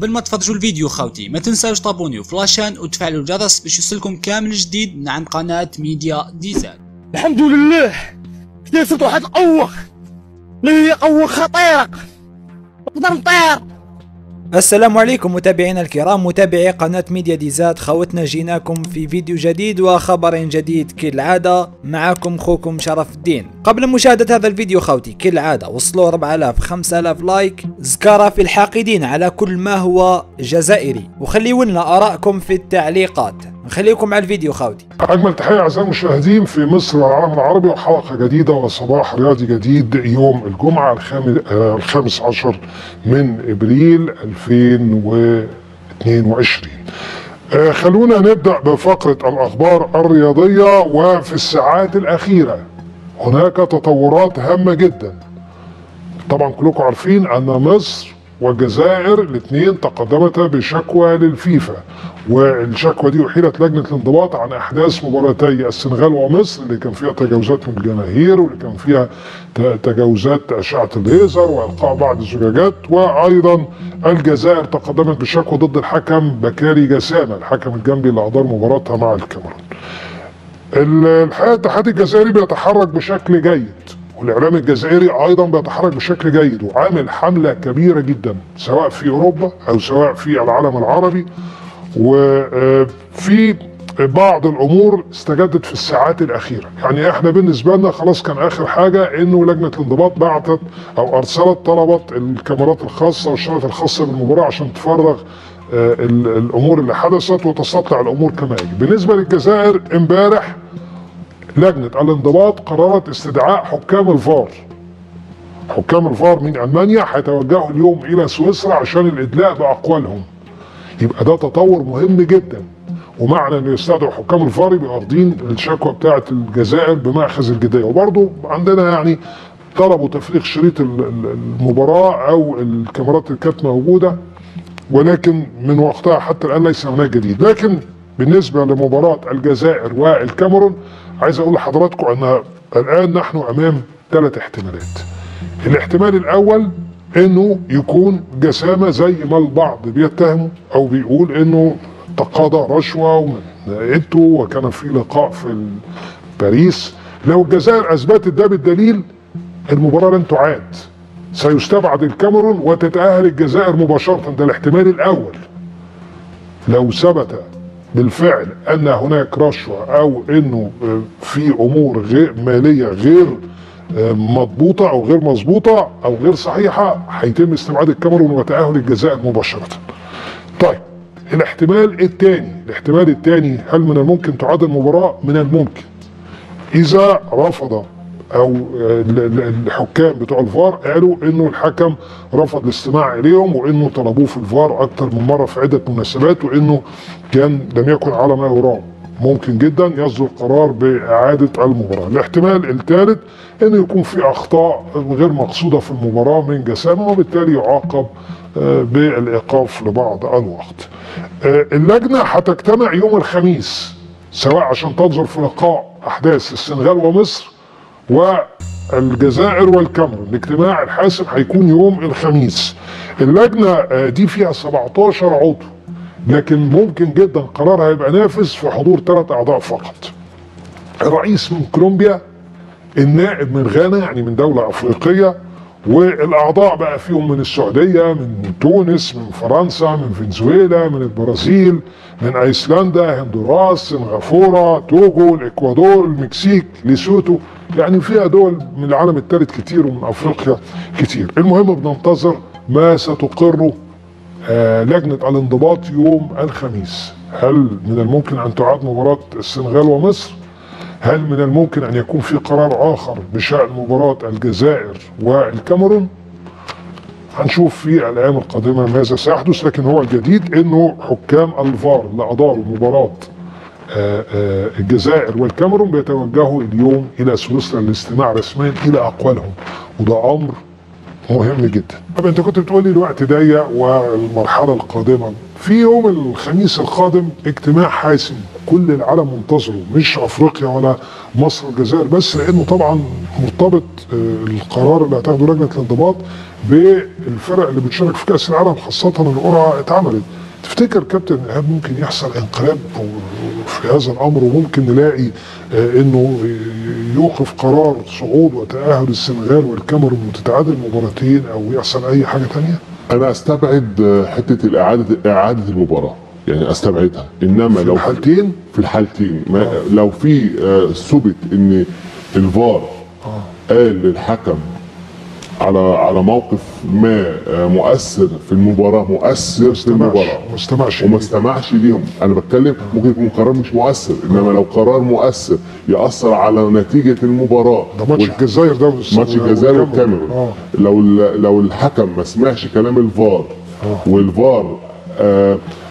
قبل ما تفرجوا الفيديو خوتي ما تنساوش تابونيو ف la chaîne وتفعلوا الجرس باش يوصلكم كامل جديد من عند قناة ميديا ديزاين الحمد لله! اكتسبت واحد القوة اللي هي قوة خطيرة نقدر نطير! السلام عليكم متابعينا الكرام متابعي قناة ميديا ديزاين خوتنا جيناكم في فيديو جديد وخبر جديد كالعادة. معكم خوكم شرف الدين. قبل مشاهدة هذا الفيديو خوتي كالعادة وصلوا 4000 5000 like. زكارة في الحاقدين على كل ما هو جزائري. وخليوا لنا آراءكم في التعليقات. نخليكم على الفيديو خوتي أجمل تحية أعزائي المشاهدين في مصر والعالم العربي وحلقة جديدة وصباح رياضي جديد يوم الجمعة الخامس, آه عشر من إبريل 2022 آه خلونا نبدأ بفقرة الأخبار الرياضية وفي الساعات الأخيرة. هناك تطورات هامة جدا. طبعا كلكم عارفين أن مصر والجزائر الاثنين تقدمتا بشكوى للفيفا. والشكوى دي أحيلت لجنة الانضباط عن أحداث مباراتي السنغال ومصر اللي كان فيها تجاوزات من الجماهير واللي كان فيها تجاوزات أشعة الليزر وإلقاء بعض الزجاجات. وأيضا الجزائر تقدمت بشكوى ضد الحكم بكاري جسامة الحكم الجنبي اللي أدار مباراتها مع الكاميرون. الحقيقة الاتحاد الجزائري بيتحرك بشكل جيد. والإعلام الجزائري أيضا بيتحرك بشكل جيد وعامل حملة كبيرة جدا سواء في أوروبا أو سواء في العالم العربي. وفي بعض الأمور استجدت في الساعات الأخيرة. يعني إحنا بالنسبة لنا خلاص كان آخر حاجة إنه لجنة الانضباط بعتت أو أرسلت طلبت الكاميرات الخاصة والشرط الخاصه بالمباراة عشان تفرغ الأمور اللي حدثت وتستطلع الأمور كما يجب. بالنسبة للجزائر إمبارح لجنة الانضباط قررت استدعاء حكام الفار. حكام الفار من ألمانيا هيتوجهوا اليوم إلى سويسرا عشان الإدلاء بأقوالهم. يبقى ده تطور مهم جدا. ومعنى إنه يستدعوا حكام الفار يبقوا واخدين الشكوى بتاعة الجزائر بمأخذ الجدية. وبرضه عندنا يعني طلبوا تفريغ شريط المباراة أو الكاميرات اللي كانت موجودة ولكن من وقتها حتى الآن ليس هناك جديد. لكن بالنسبة لمباراة الجزائر والكاميرون عايز أقول لحضراتكم أن الآن نحن أمام ثلاث احتمالات. الاحتمال الأول إنه يكون جسامة زي ما البعض بيتهمه أو بيقول إنه تقاضى رشوة ومن عيلته وكان في لقاء في باريس. لو الجزائر أثبتت ده بالدليل المباراة لن تعاد. سيستبعد الكاميرون وتتأهل الجزائر مباشرة. ده الاحتمال الأول. لو ثبت بالفعل أن هناك رشوة أو إنه في أمور غير مالية غير مضبوطة أو غير مظبوطة أو غير صحيحة هيتم استبعاد الكاميرون وتأهل الجزائر مباشرة. طيب الاحتمال الثاني الاحتمال الثاني هل من الممكن تعاد المباراة؟ من الممكن. إذا رفض أو الحكام بتوع الفار قالوا إنه الحكم رفض الاستماع إليهم وإنه طلبوه في الفار أكثر من مرة في عدة مناسبات وإنه كان لم يكن على ما يرام. ممكن جدا يصدر قرار بإعادة المباراة. الاحتمال الثالث إنه يكون في أخطاء غير مقصودة في المباراة من جسامه وبالتالي يعاقب بالإيقاف لبعض الوقت. اللجنة هتجتمع يوم الخميس سواء عشان تنظر في لقاء أحداث السنغال ومصر والجزائر والكاميرون. الاجتماع الحاسم هيكون يوم الخميس. اللجنة دي فيها 17 عضو لكن ممكن جدا قرارها هيبقى نافذ في حضور ثلاث أعضاء فقط. الرئيس من كولومبيا النائب من غانا يعني من دولة أفريقية والأعضاء بقى فيهم من السعودية من تونس من فرنسا من فنزويلا من البرازيل من أيسلندا هندوراس سنغافورة توجو الإكوادور المكسيك ليسوتو. يعني فيها دول من العالم الثالث كتير ومن أفريقيا كتير. المهم بننتظر ما ستقره آه لجنة الانضباط يوم الخميس. هل من الممكن أن تعاد مباراة السنغال ومصر؟ هل من الممكن أن يكون في قرار آخر بشأن مباراة الجزائر والكاميرون؟ هنشوف في الأيام القادمة ماذا سيحدث لكن هو الجديد إنه حكام الفار اللي اداروا مباراة آآ آآ الجزائر والكاميرون بيتوجهوا اليوم إلى سويسرا للاستماع رسميا إلى أقوالهم. وده أمر مهم جدا. طب أنت كنت بتقول لي الوقت ضيق والمرحلة القادمة. في يوم الخميس القادم اجتماع حاسم. كل العالم منتظره مش أفريقيا ولا مصر والجزائر بس لأنه طبعا مرتبط آه، القرار اللي هتاخده لجنة الانضباط بالفرق اللي بتشارك في كأس العالم خاصة القرعة اتعملت تفتكر كابتن إيهاب ممكن يحصل انقلاب في هذا الأمر وممكن نلاقي آه، إنه يوقف قرار صعود وتأهل السنغال والكاميرون وتتعادل مباراتين أو يحصل أي حاجة ثانية؟ أنا أستبعد آه، حتة الإعادة إعادة المباراة يعني أستبعدها. إنما في لو الحالتين؟ في الحالتين ما لو في آه، ثبت إن الفار قال للحكم على على موقف ما آه، مؤثر في المباراة مؤثر في المباراة ما استمعش وما استمعش ليهم. أنا بتكلم ممكن يكون قرار مش مؤثر إنما لو قرار مؤثر يأثر على نتيجة المباراة ده ماتش الجزائر ده ماتش الجزائر والكاميرون. لو لو الحكم ما سمعش كلام الفار والفار آه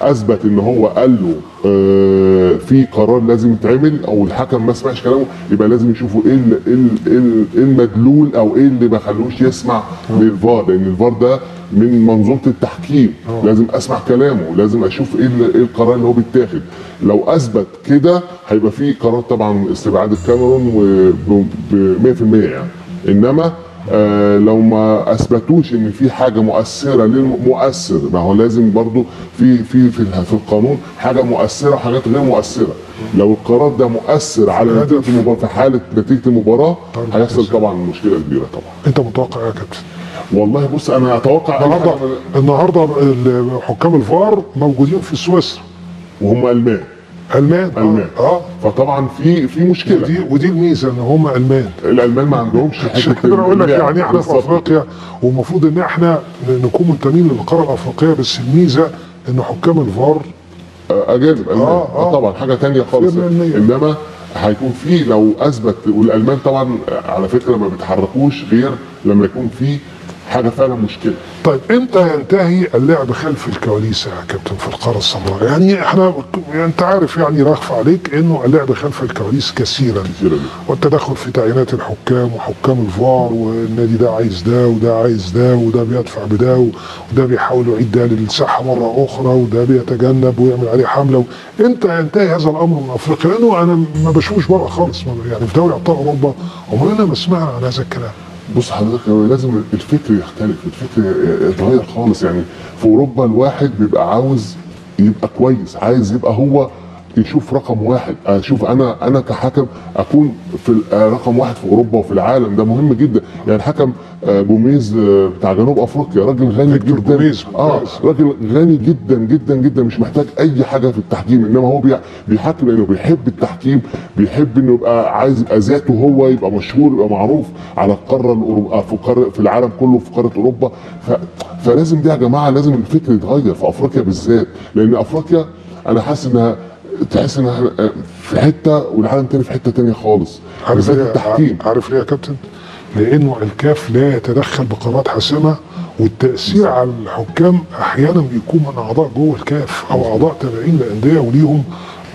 أثبت إن هو قال له آه في قرار لازم يتعمل أو الحكم ما سمعش كلامه يبقى لازم يشوفوا إيه إيه ال- إيه ال- إيه المدلول أو إيه اللي ما خلوش يسمع للفار لأن الفار ده من منظومة التحكيم. لازم أسمع كلامه لازم أشوف إيه ال- إيه القرار اللي هو بيتاخد. لو أثبت كده هيبقى في قرار طبعا استبعاد الكاميرون ب 100% يعني. إنما آه لو ما أثبتوش إن في حاجة مؤثرة للمؤثر ما هو لازم برضو في في في, في القانون حاجة مؤثرة وحاجات غير مؤثرة. لو القرار ده مؤثر على نتيجة المباراة في حالة نتيجة المباراة هيحصل طبعا مشكلة كبيرة طبعا. أنت متوقع يا كابتن؟ والله بص أنا أتوقع النهارده النهارده ال- حكام الفار موجودين في سويسرا. وهم ألمان. ألمان ألمان آه فطبعا في في مشكلة ودي ودي الميزة إن هم ألمان الألمان ما عندهمش عشان كده أقول لك. يعني إحنا في. أفريقيا والمفروض إن إحنا نكون منتمين للقارة الأفريقية بس الميزة إن حكام الفار أجانب ألمان آه، آه آه. طبعا حاجة تانية خالص. إنما هيكون في لو أثبت والألمان طبعا على فكرة ما بيتحركوش غير لما يكون في حاجة فعلا مشكلة طيب إمتى ينتهي اللعب خلف الكواليس يا كابتن في القارة السمراء؟ يعني إحنا يعني أنت عارف يعني رخف عليك إنه اللعب خلف الكواليس كثيرا. والتدخل في تعيينات الحكام وحكام الفار والنادي ده عايز ده وده عايز ده وده بيدفع بده وده بيحاول يعيد ده للساحة مرة أخرى وده بيتجنب ويعمل عليه حملة إمتى ينتهي هذا الأمر من أفريقيا؟ لأنه أنا ما بشوفش بره خالص يعني في دوري أبطال أوروبا عمرنا ما سمعنا عن هذا الكلام بص حضرتك هو لازم الفكر يختلف الفكر يتغير خالص. يعني في أوروبا الواحد بيبقى عاوز يبقى كويس عايز يبقى هو يشوف رقم واحد. أشوف أنا أنا كحكم أكون في آه رقم واحد في أوروبا وفي العالم. ده مهم جدا. يعني الحكم آه، بوميز آه، بتاع جنوب أفريقيا راجل غني جدا. بوميز، آه. راجل غني جدا جدا جدا. مش محتاج أي حاجة في التحكيم إنما هو بيحكم لأنه بيحب التحكيم بيحب إنه يبقى عايز يبقى ذاته هو يبقى مشهور يبقى معروف على القارة الأوروب- في قارة في العالم كله في قارة أوروبا. ف... فلازم دي يا جماعة لازم الفكر يتغير في أفريقيا بالذات. لأن أفريقيا أنا حاسس إنها تحس إنها في حتة والعالم تاني في حتة تانية خالص. عارف ليه التحكيم. عارف ليه يا كابتن؟ لأنه الكاف لا يتدخل بقرارات حاسمة والتأثير على الحكام أحيانا بيكون من أعضاء جوه الكاف أو أعضاء تابعين لانديه وليهم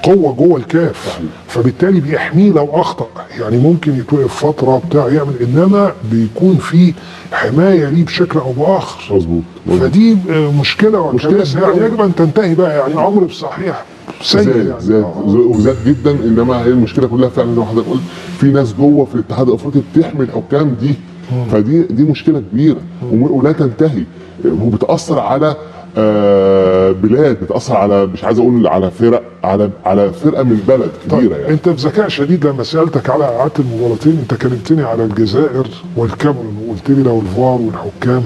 قوة جوه الكاف. فبالتالي بيحميه لو أخطأ. يعني ممكن يتوقف فترة بتاع يعمل إنما بيكون في حماية ليه بشكل أو بآخر. مظبوط. فدي مشكلة كبيرة. يعني يجب أن تنتهي بقى يعني عمر بصحيح. سيء يعني آه. وزاد جدا إنما هي المشكلة كلها فعلا زي ما حضرتك قلت في ناس جوه في الاتحاد الأفريقي بتحمي الحكام دي. فدي دي مشكلة كبيرة. وم- ولا تنتهي. وبتأثر على آه بلاد بتأثر على مش عايز أقول على فرق على على فرقة من بلد طيب كبيرة يعني. أنت بذكاء شديد لما سألتك على اعاده المباراتين أنت كلمتني على الجزائر والكاميرون وقلت لي لو الفار والحكام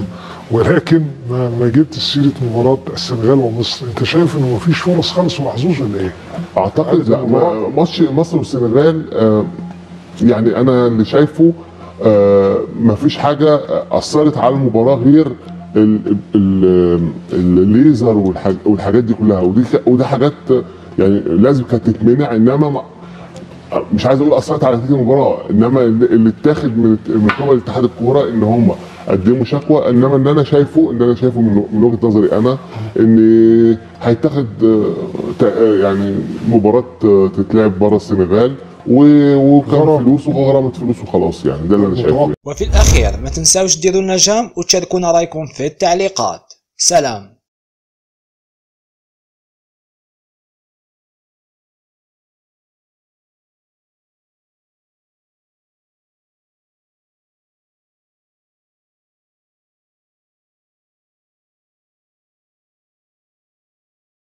ولكن ما ما جبت سيرة مباراة السنغال ومصر انت شايف انه ما فيش فرص خالص ومحظوظ ولا إيه؟ أعتقد لا. ماتش مصر والسنغال آه، يعني أنا اللي شايفه آه، ما فيش حاجة أثرت على المباراة غير ال- ال- ال- الليزر والحاج- والحاجات دي كلها ودي ودي حاجات يعني لازم كانت تتمنع إنما ما- مش عايز أقول أثرت على نتيجة المباراة إنما اللي اتاخد من قبل اتحاد الكورة ان هم قدموا شكوى إنما اللي أنا شايفه اللي أنا شايفه من من وجهة نظري أنا ان هيتاخد آه، تا- يعني مباراة آه، تتلعب بره السنغال وكان. فلوس وغرامة فلوس وخلاص يعني ده اللي أنا شايفه وفي الأخير ما تنساوش ديروا النجام وتشاركونا رأيكم في التعليقات. سلام.